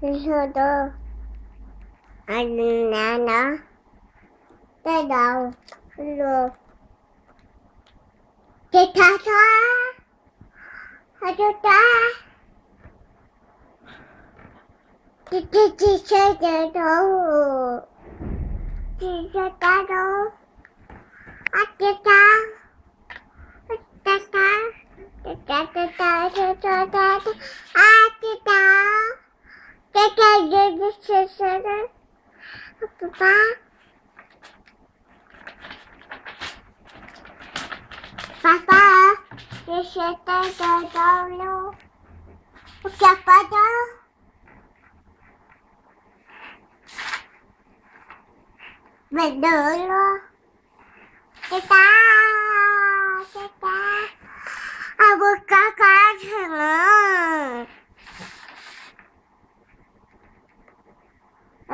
Thưa tôi Anh là nó. Cái đầu. Rồi Cái thả xóa Hãy cho ta. Chị chị chị chơi chơi đâu Chị chơi ta đâu Anh chơi ta. Ta. Ta Ta ta ta ta ta ta ta. Quer que a gente se chega? Papá? Papá, deixa eu dar o O que é para Maduro. Tata, tata. A boca